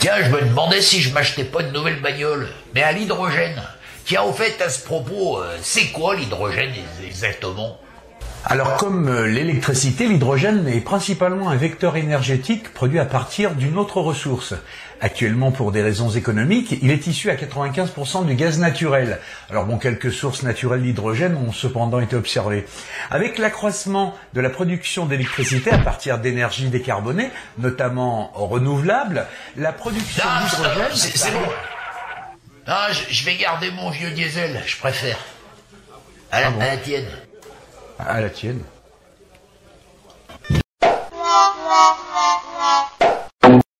Tiens, je me demandais si je m'achetais pas une nouvelle bagnole, mais à l'hydrogène. Tiens, au fait, à ce propos, euh, c'est quoi l'hydrogène exactement? Alors comme euh, l'électricité, l'hydrogène est principalement un vecteur énergétique produit à partir d'une autre ressource. Actuellement, pour des raisons économiques, il est issu à 95% du gaz naturel. Alors bon, quelques sources naturelles d'hydrogène ont cependant été observées. Avec l'accroissement de la production d'électricité à partir d'énergies décarbonées, notamment renouvelables, la production d'hydrogène... c'est bon. Ah, je, je vais garder mon vieux diesel, je préfère. À la, Ah bon à la tienne. À la tienne.